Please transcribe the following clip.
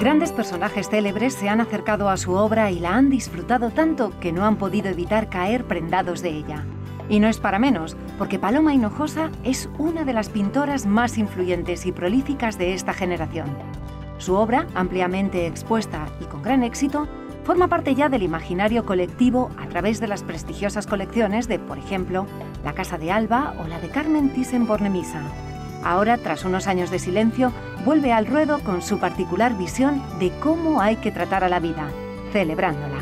Grandes personajes célebres se han acercado a su obra y la han disfrutado tanto que no han podido evitar caer prendados de ella. Y no es para menos, porque Paloma Hinojosa es una de las pintoras más influyentes y prolíficas de esta generación. Su obra, ampliamente expuesta y con gran éxito, forma parte ya del imaginario colectivo a través de las prestigiosas colecciones de, por ejemplo, La Casa de Alba o la de Carmen Thyssen-Bornemisza. Ahora, tras unos años de silencio, vuelve al ruedo con su particular visión de cómo hay que tratar a la vida, celebrándola.